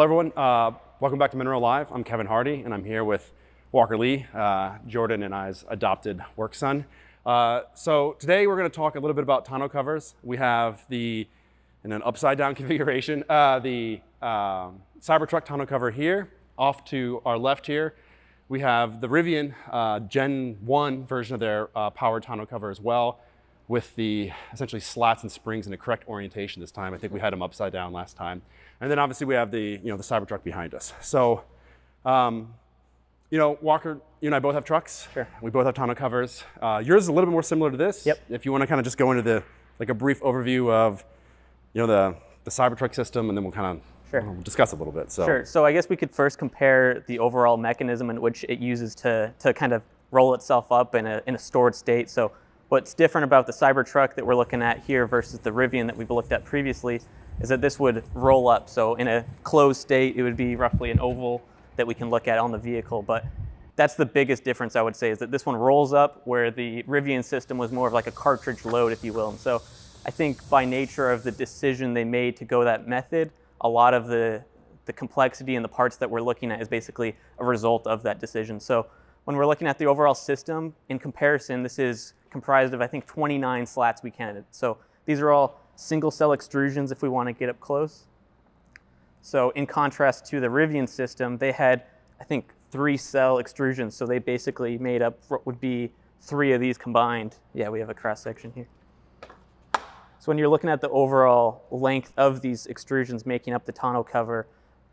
Hello, everyone. Uh, welcome back to Munro Live. I'm Kevin Hardy, and I'm here with Walker Lee, uh, Jordan and I's adopted work son. Uh, so today we're going to talk a little bit about tonneau covers. We have the, in an upside down configuration, uh, the um, Cybertruck tonneau cover here. Off to our left here, we have the Rivian uh, Gen 1 version of their uh, powered tonneau cover as well with the essentially slats and springs in the correct orientation this time. I think we had them upside down last time. And then obviously we have the, you know, the Cybertruck behind us. So, um, you know, Walker, you and I both have trucks. Sure. We both have tonneau covers. Uh, yours is a little bit more similar to this. Yep. If you want to kind of just go into the, like a brief overview of, you know, the, the Cybertruck system, and then we'll kind of Sure. we'll discuss a little bit. So. Sure. So I guess we could first compare the overall mechanism in which it uses to, to kind of roll itself up in a, in a stored state. So what's different about the Cybertruck that we're looking at here versus the Rivian that we've looked at previously is that this would roll up. So in a closed state, it would be roughly an oval that we can look at on the vehicle. But that's the biggest difference I would say is that this one rolls up where the Rivian system was more of like a cartridge load, if you will. And so I think by nature of the decision they made to go that method, a lot of the, the complexity and the parts that we're looking at is basically a result of that decision. So when we're looking at the overall system, in comparison, this is comprised of, I think, 29 slats we counted. So these are all single cell extrusions if we want to get up close. So in contrast to the Rivian system, they had, I think, three cell extrusions. So they basically made up what would be three of these combined. Yeah, we have a cross section here. So when you're looking at the overall length of these extrusions making up the tonneau cover,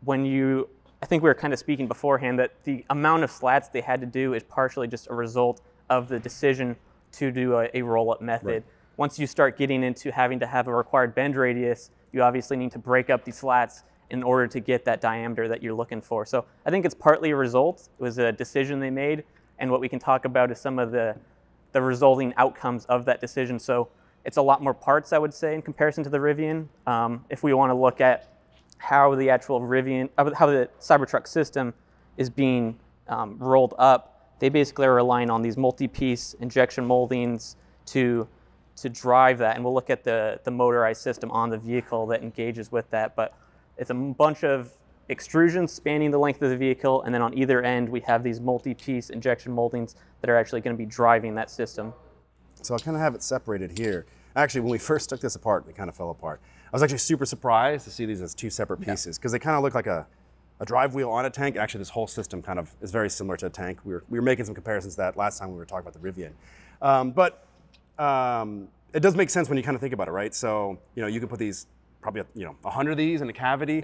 when you, I think we were kind of speaking beforehand that the amount of slats they had to do is partially just a result of the decision to do a, a roll-up method. Right. Once you start getting into having to have a required bend radius, you obviously need to break up these slats in order to get that diameter that you're looking for. So I think it's partly a result. It was a decision they made, and what we can talk about is some of the, the resulting outcomes of that decision. So it's a lot more parts, I would say, in comparison to the Rivian. Um, if we want to look at how the actual Rivian, uh, how the Cybertruck system is being um, rolled up, they basically are relying on these multi-piece injection moldings to to drive that. And we'll look at the the motorized system on the vehicle that engages with that. But it's a bunch of extrusions spanning the length of the vehicle, and then on either end we have these multi-piece injection moldings that are actually going to be driving that system. So I kind of have it separated here. Actually, when we first took this apart, it kind of fell apart. I was actually super surprised to see these as two separate pieces because they kind of look like a, a drive wheel on a tank. Actually, this whole system kind of is very similar to a tank. We were, we were making some comparisons to that last time we were talking about the Rivian. Um, but um, it does make sense when you kind of think about it, right? So, you know, you can put these, probably, you know, 100 of these in a cavity,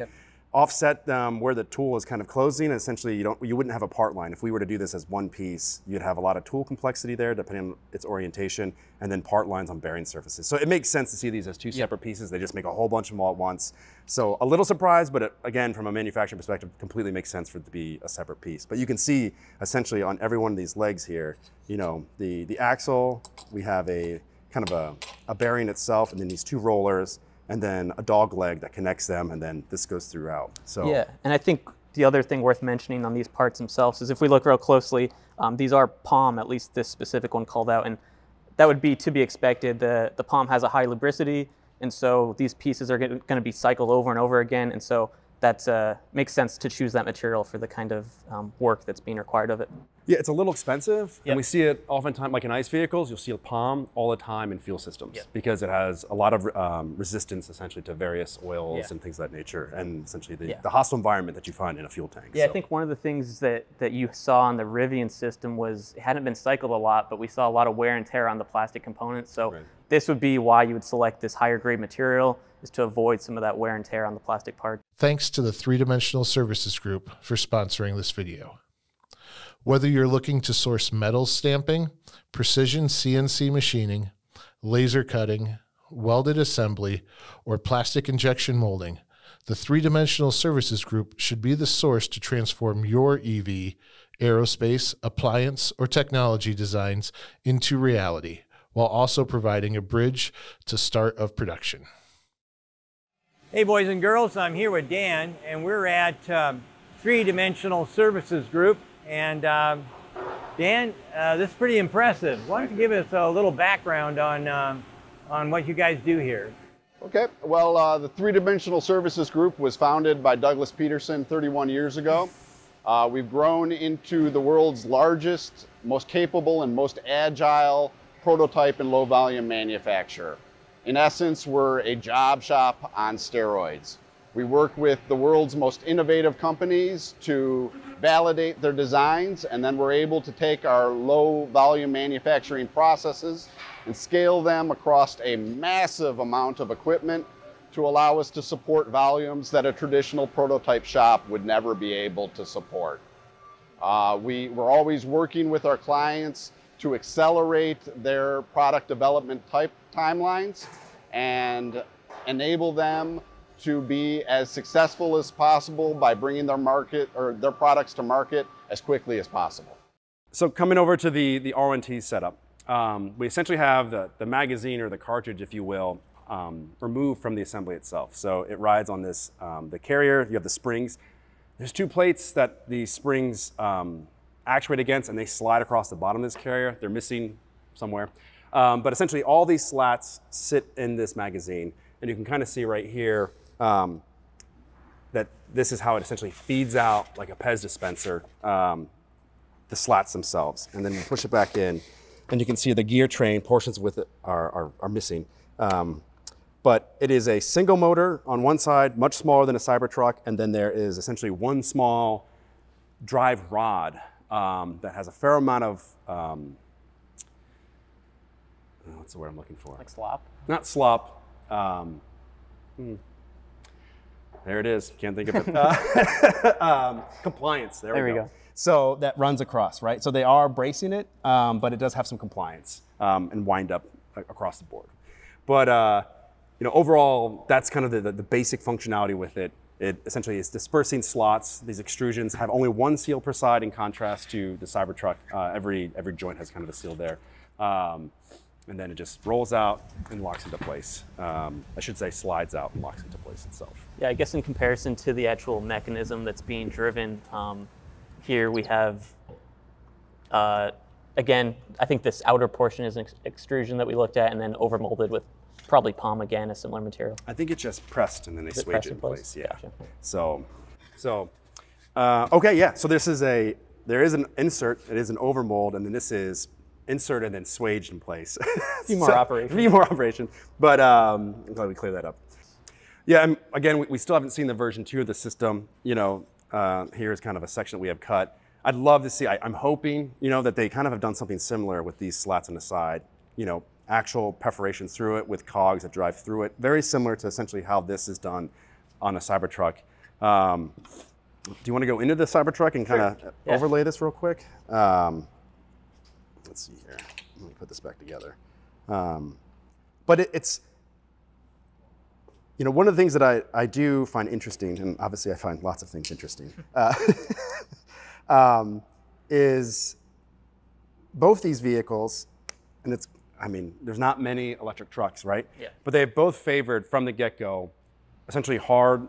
offset um, where the tool is kind of closing, essentially you, don't, you wouldn't have a part line. If we were to do this as one piece, you'd have a lot of tool complexity there, depending on its orientation, and then part lines on bearing surfaces. So it makes sense to see these as two separate pieces. They just make a whole bunch of them all at once. So a little surprised, but it, again, from a manufacturing perspective, completely makes sense for it to be a separate piece. But you can see essentially on every one of these legs here, you know, the, the axle, we have a kind of a, a bearing itself, and then these two rollers, and then a dog leg that connects them, and then this goes throughout. So Yeah, and I think the other thing worth mentioning on these parts themselves is if we look real closely, um, these are POM, at least this specific one called out, and that would be to be expected. The, the POM has a high lubricity, and so these pieces are going to be cycled over and over again, and so that uh, makes sense to choose that material for the kind of um, work that's being required of it. Yeah, it's a little expensive, Yep. and we see it oftentimes, like in ICE vehicles, you'll see a POM all the time in fuel systems Yep. because it has a lot of um, resistance essentially to various oils Yeah. and things of that nature, and essentially the, Yeah. the hostile environment that you find in a fuel tank. Yeah, I think one of the things that, that you saw on the Rivian system was it hadn't been cycled a lot, but we saw a lot of wear and tear on the plastic components. So Right. this would be why you would select this higher grade material is to avoid some of that wear and tear on the plastic parts. Thanks to the Three Dimensional Services Group for sponsoring this video. Whether you're looking to source metal stamping, precision CNC machining, laser cutting, welded assembly, or plastic injection molding, the Three Dimensional Services Group should be the source to transform your EV, aerospace, appliance, or technology designs into reality, while also providing a bridge to start of production. Hey, boys and girls, I'm here with Dan, and we're at um, Three Dimensional Services Group. And um, Dan, uh, this is pretty impressive. Why don't you give us a little background on, um, on what you guys do here? Okay, well, uh, the Three Dimensional Services Group was founded by Douglas Peterson 31 years ago. Uh, we've grown into the world's largest, most capable, and most agile prototype and low volume manufacturer. In essence, we're a job shop on steroids. We work with the world's most innovative companies to validate their designs, and then we're able to take our low volume manufacturing processes and scale them across a massive amount of equipment to allow us to support volumes that a traditional prototype shop would never be able to support. Uh, we, we're always working with our clients to accelerate their product development type timelines and enable them to be as successful as possible by bringing their market or their products to market as quickly as possible. So coming over to the, the R1T setup, um, we essentially have the, the magazine or the cartridge, if you will, um, removed from the assembly itself. So it rides on this, um, the carrier, you have the springs. There's two plates that the springs um, actuate against and they slide across the bottom of this carrier. They're missing somewhere. Um, but essentially all these slats sit in this magazine and you can kind of see right here um, that this is how it essentially feeds out like a Pez dispenser, um, the slats themselves. And then you push it back in and you can see the gear train portions with it are, are, are missing. Um, but it is a single motor on one side, much smaller than a Cybertruck, and then there is essentially one small drive rod um, that has a fair amount of, um, what's the word I'm looking for? Like slop. Not slop. Um, hmm. There it is. Can't think of it. Uh, um, compliance. There, There we we go. go. So that runs across, right? So they are bracing it, um, but it does have some compliance um, and wind up across the board. But uh, you know, overall, that's kind of the, the, the basic functionality with it. It essentially is dispersing slots. These extrusions have only one seal per side, in contrast to the Cybertruck. Uh, every every joint has kind of a seal there. Um, and then it just rolls out and locks into place. Um, I should say slides out and locks into place itself. Yeah, I guess in comparison to the actual mechanism that's being driven, um, here we have, uh, again, I think this outer portion is an ex- extrusion that we looked at, and then overmolded with probably POM again, a similar material. I think it's just pressed and then they it swage it in place? place. Yeah. Gotcha. So, so uh, okay, yeah. So this is a there is an insert. It is an overmold, and then this is inserted and then swaged in place. A few more operations. A few more operations, but um, I'm glad we cleared that up. Yeah, and again, we, we still haven't seen the version two of the system. You know, uh, here is kind of a section that we have cut. I'd love to see. I, I'm hoping, you know, that they kind of have done something similar with these slats on the side. You know, actual perforations through it with cogs that drive through it. Very similar to essentially how this is done on a Cybertruck. Um, do you want to go into the Cybertruck and kind of Yeah. overlay this real quick? Um, let's see here. Let me put this back together. Um, but it, it's, you know, one of the things that I, I do find interesting, and obviously I find lots of things interesting, uh, um, is both these vehicles, and it's, I mean, there's not many electric trucks, right? Yeah. But they've both favored from the get go essentially hard,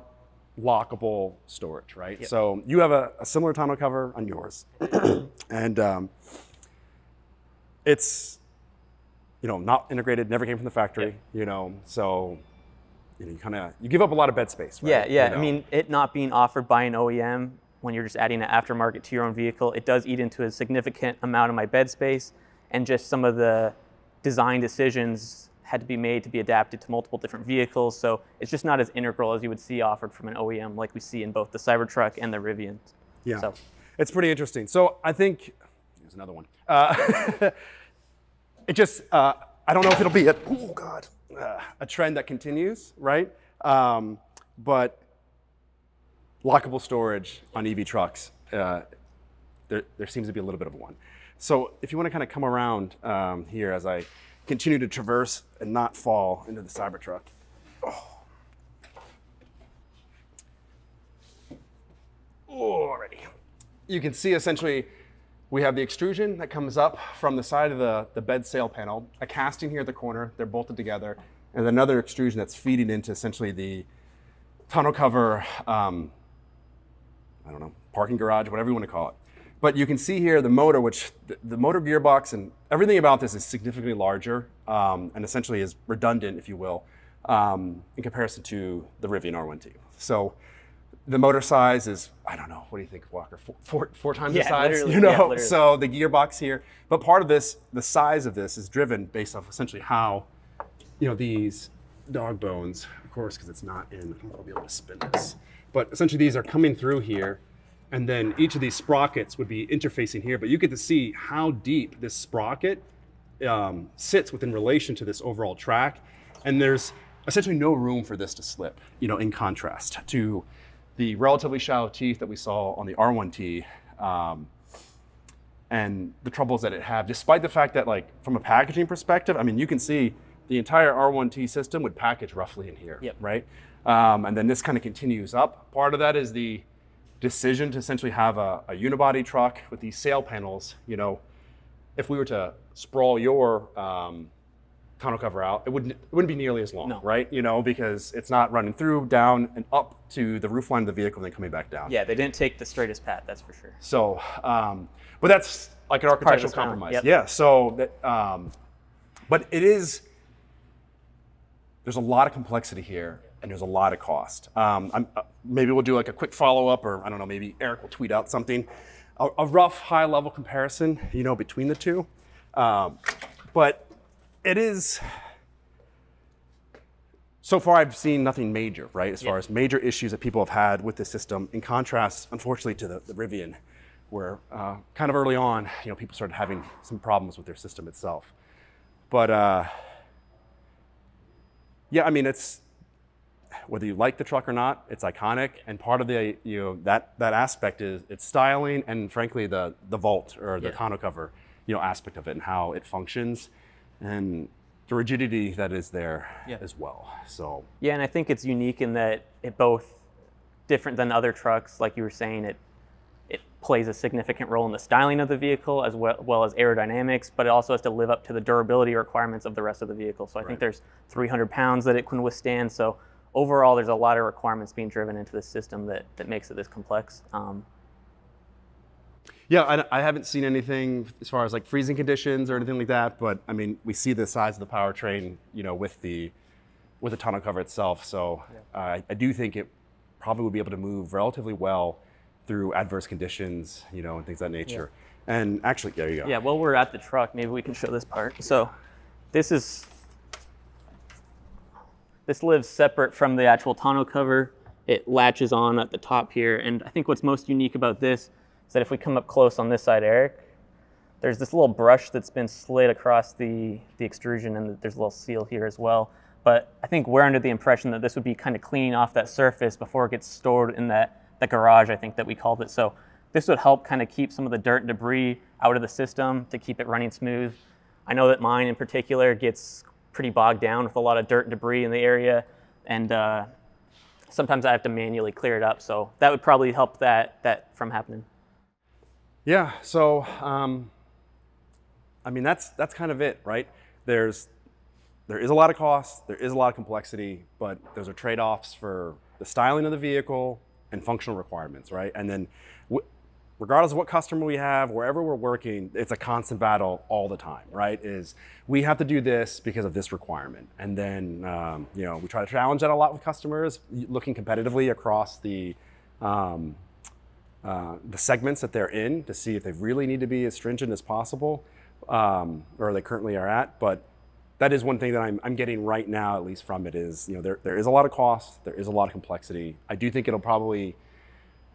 lockable storage, right? So you have a, a similar tonneau cover on yours. and um, it's, you know, not integrated, never came from the factory, you know, so you know, you kind of you give up a lot of bed space, right? Yeah, yeah. You know? I mean, it not being offered by an OEM when you're just adding an aftermarket to your own vehicle, it does eat into a significant amount of my bed space, and just some of the design decisions had to be made to be adapted to multiple different vehicles. So it's just not as integral as you would see offered from an OEM, like we see in both the Cybertruck and the Rivian. Yeah, So it's pretty interesting. So I think there's another one. Uh, it just uh, I don't know if it'll be a oh god uh, a trend that continues, right? Um, but lockable storage on EV trucks, uh, there, there seems to be a little bit of one. So if you want to kind of come around um, here as I continue to traverse and not fall into the Cybertruck. Oh. Alrighty. You can see essentially we have the extrusion that comes up from the side of the, the bed sail panel, a casting here at the corner, they're bolted together, and another extrusion that's feeding into essentially the tonneau cover, um, I don't know, parking garage, whatever you want to call it. But you can see here the motor, which the, the motor gearbox and everything about this is significantly larger um, and essentially is redundant, if you will. um, in comparison to the Rivian R1T. So the motor size is I don't know. What do you think, Walker? Four, four, four times Yeah, the size. You know. yeah, so the gearbox here, but part of this, the size of this, is driven based off essentially how, you know, these dog bones, of course, because it's not in. I don't know if I'll be able to spin this, but essentially these are coming through here, and then each of these sprockets would be interfacing here. But you get to see how deep this sprocket um, sits within relation to this overall track, and there's essentially no room for this to slip. You know, in contrast to the relatively shallow teeth that we saw on the R1T, um, and the troubles that it had, despite the fact that, like, from a packaging perspective, I mean, you can see the entire R1T system would package roughly in here, Yep. right? Um, and then this kind of continues up. Part of that is the decision to essentially have a, a unibody truck with these sail panels. You know, if we were to sprawl your um, tonneau cover out, it wouldn't it wouldn't be nearly as long, No. right? You know, because it's not running through, down, and up to the roof line of the vehicle, and then coming back down. Yeah, they didn't take the straightest path, that's for sure. So, um, but that's like an architectural compromise. yep. Yeah. So that, um, but it is. There's a lot of complexity here, and there's a lot of cost. Um, I'm, uh, maybe we'll do like a quick follow up, or I don't know, maybe Eric will tweet out something, a, a rough high level comparison, you know, between the two. Um, but it is. So far, I've seen nothing major, right? As far as major issues that people have had with the system, in contrast, unfortunately, to the, the Rivian, where uh, kind of early on, you know, people started having some problems with their system itself. But uh, yeah, I mean, it's whether you like the truck or not, it's iconic, and part of the you know that that aspect is its styling and frankly the the vault or the Yeah. tonneau cover, you know, aspect of it and how it functions, and the rigidity that is there Yeah. as well. So Yeah, and I think it's unique in that it both different than other trucks, like you were saying, it it plays a significant role in the styling of the vehicle as well, well as aerodynamics, but it also has to live up to the durability requirements of the rest of the vehicle. So I Right. think there's 300 pounds that it can withstand. So overall, there's a lot of requirements being driven into the system that, that makes it this complex. Um, Yeah, I, I haven't seen anything as far as like freezing conditions or anything like that. But I mean, we see the size of the powertrain, you know, with the with the tonneau cover itself. So uh, I do think it probably would be able to move relatively well through adverse conditions, you know, and things of that nature. And actually, there you go. Yeah, while we're at the truck, maybe we can show this part. So this is, this lives separate from the actual tonneau cover. It latches on at the top here. And I think what's most unique about this is that if we come up close on this side, Eric, there's this little brush that's been slid across the, the extrusion and there's a little seal here as well. But I think we're under the impression that this would be kind of cleaning off that surface before it gets stored in that, that garage, I think that we called it. So this would help kind of keep some of the dirt and debris out of the system to keep it running smooth. I know that mine in particular gets pretty bogged down with a lot of dirt and debris in the area. And uh, sometimes I have to manually clear it up. So that would probably help that, that from happening. Yeah. So, um, I mean, that's that's kind of it, right? There's there is a lot of cost, there is a lot of complexity, but those are trade-offs for the styling of the vehicle and functional requirements, right? And then, regardless of what customer we have, wherever we're working, it's a constant battle all the time, right? Is we have to do this because of this requirement, and then um, you know we try to challenge that a lot with customers, looking competitively across the um, uh, the segments that they're in to see if they really need to be as stringent as possible, um, or they currently are at. But that is one thing that I'm, I'm getting right now, at least from it, is you know there, there is a lot of cost, there is a lot of complexity. I do think it'll probably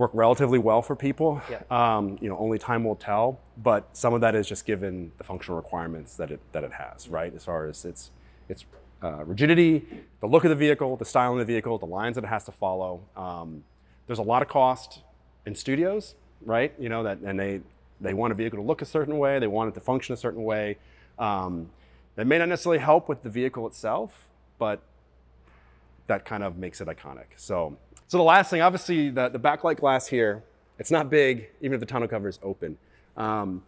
work relatively well for people. Yeah. Um, you know, only time will tell. But some of that is just given the functional requirements that it that it has, right? As far as its its uh, rigidity, the look of the vehicle, the style of the vehicle, the lines that it has to follow. Um, there's a lot of cost in studios, right? You know that, and they they want a vehicle to look a certain way, they want it to function a certain way. Um, that may not necessarily help with the vehicle itself, but that kind of makes it iconic. So, so the last thing, obviously, the, the backlight glass here, it's not big, even if the tonneau cover is open. Um,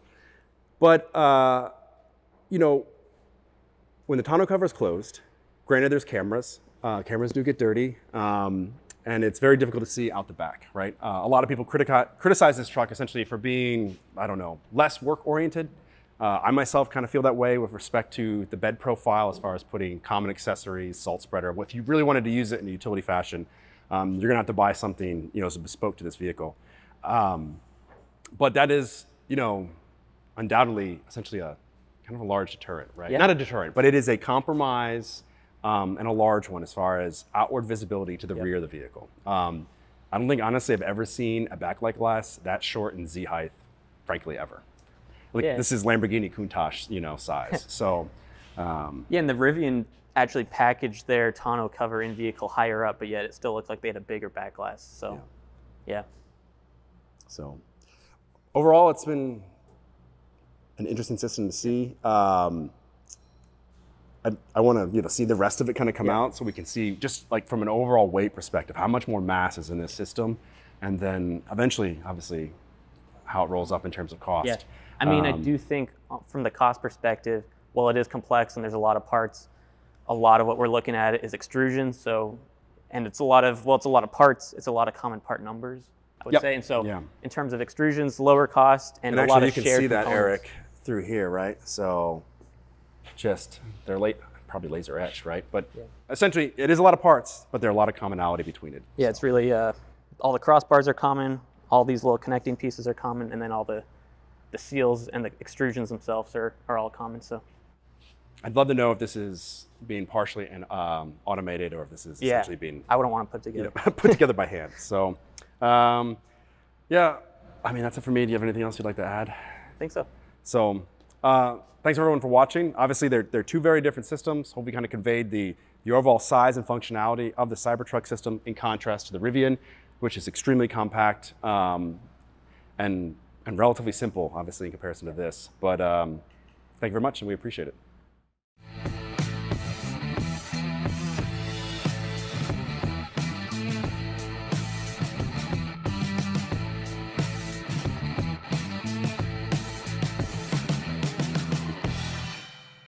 but, uh, you know, when the tonneau cover is closed, granted there's cameras, uh, cameras do get dirty, um, and it's very difficult to see out the back, right? Uh, a lot of people critica- criticize this truck essentially for being, I don't know, less work oriented. Uh, I myself kind of feel that way with respect to the bed profile as far as putting common accessories, salt spreader. If you really wanted to use it in a utility fashion, um, you're gonna have to buy something, you know, bespoke to this vehicle. Um, but that is, you know, undoubtedly essentially a kind of a large deterrent, right? Yeah. Not a deterrent, but it is a compromise um, and a large one as far as outward visibility to the rear of the vehicle. Um, I don't think honestly I've ever seen a backlight glass that short in Z height, frankly, ever. Like Yeah. this is Lamborghini Countach, you know, size. so um, Yeah, and the Rivian actually packaged their tonneau cover in vehicle higher up, but yet it still looked like they had a bigger back glass. So, yeah. So overall, it's been an interesting system to see. Um, I, I want to you know see the rest of it kind of come out so we can see just like from an overall weight perspective how much more mass is in this system, and then eventually, obviously, how it rolls up in terms of cost. Yeah. I mean, I Um, do think uh, from the cost perspective, while it is complex and there's a lot of parts, a lot of what we're looking at is extrusion. So, and it's a lot of, well, it's a lot of parts. It's a lot of common part numbers, I would Yep. say. And so, Yeah. in terms of extrusions, lower cost and, And a actually, lot you can shared see that. Eric through here, right? So just they're late, probably laser etched, right? But essentially, it is a lot of parts, but there are a lot of commonality between it. Yeah, it's really uh, all the crossbars are common, all these little connecting pieces are common, and then all the the seals and the extrusions themselves are, are all common. So I'd love to know if this is being partially and um, automated or if this is yeah, essentially being I wouldn't want to put you together. know, put together by hand. So, um, yeah, I mean that's it for me. Do you have anything else you'd like to add? I think so. So, uh, thanks everyone for watching. Obviously, they're, they're two very different systems. Hope we kind of conveyed the, the overall size and functionality of the Cybertruck system in contrast to the Rivian, which is extremely compact um, and, and relatively simple, obviously, in comparison to this. But um, thank you very much, and we appreciate it.